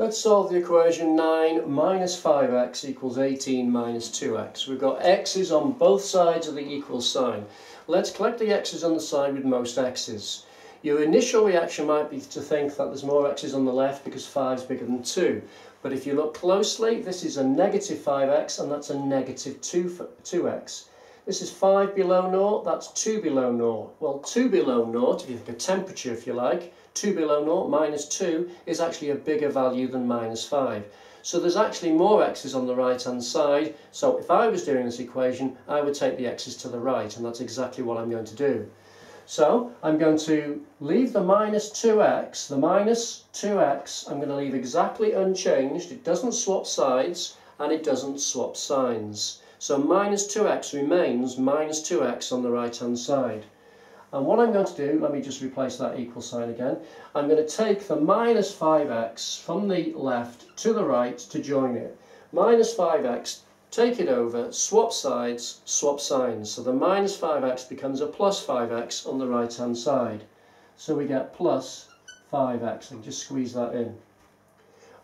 Let's solve the equation 9 minus 5x equals 18 minus 2x. We've got x's on both sides of the equal sign. Let's collect the x's on the side with most x's. Your initial reaction might be to think that there's more x's on the left because 5 is bigger than 2. But if you look closely, this is a negative 5x and that's a negative 2, 2x. This is 5 below 0, that's 2 below 0. Well, 2 below 0, if you think a temperature if you like, 2 below 0 minus 2 is actually a bigger value than minus 5. So there's actually more x's on the right hand side. So if I was doing this equation, I would take the x's to the right, and that's exactly what I'm going to do. So I'm going to leave the minus 2x, the minus 2x, I'm going to leave exactly unchanged. It doesn't swap sides and it doesn't swap signs. So minus 2x remains minus 2x on the right hand side. And what I'm going to do, let me just replace that equal sign again. I'm going to take the minus 5x from the left to the right to join it. Minus 5x take it over, swap sides, swap signs. So the minus 5x becomes a plus 5x on the right hand side. So we get plus 5x, and just squeeze that in.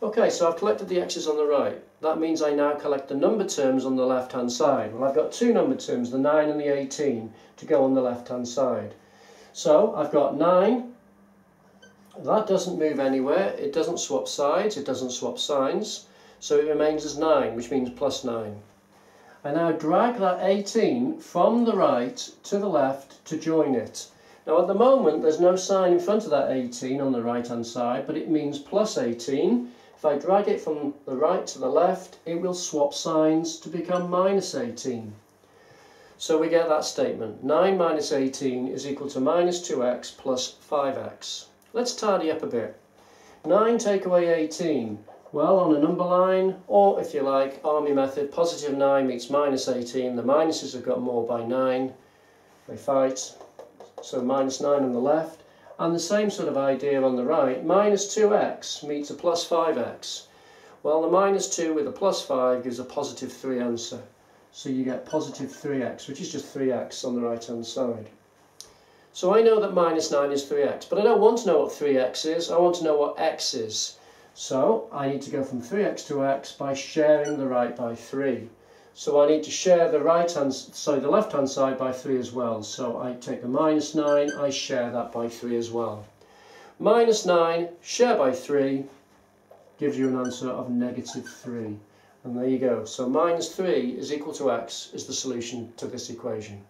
Okay, so I've collected the x's on the right. That means I now collect the number terms on the left hand side. Well, I've got two number terms, the 9 and the 18, to go on the left hand side. So I've got 9, that doesn't move anywhere, it doesn't swap sides, it doesn't swap signs. So it remains as 9, which means plus 9. I now drag that 18 from the right to the left to join it. Now at the moment there's no sign in front of that 18 on the right hand side, but it means plus 18. If I drag it from the right to the left, it will swap signs to become minus 18. So we get that statement. 9 minus 18 is equal to minus 2x plus 5x. Let's tidy up a bit. 9 take away 18. Well, on a number line, or if you like, army method, positive 9 meets minus 18. The minuses have got more by 9. They fight. So minus 9 on the left. And the same sort of idea on the right. Minus 2x meets a plus 5x. Well, the minus 2 with a plus 5 gives a positive 3 answer. So you get positive 3x, which is just 3x on the right-hand side. So I know that minus 9 is 3x, but I don't want to know what 3x is. I want to know what x is. So I need to go from 3x to x by sharing the right by 3. So I need to share the right hand, sorry, the left hand side by 3 as well. So I take the minus 9, I share that by 3 as well. Minus 9, share by 3, gives you an answer of negative 3. And there you go. So minus 3 is equal to x is the solution to this equation.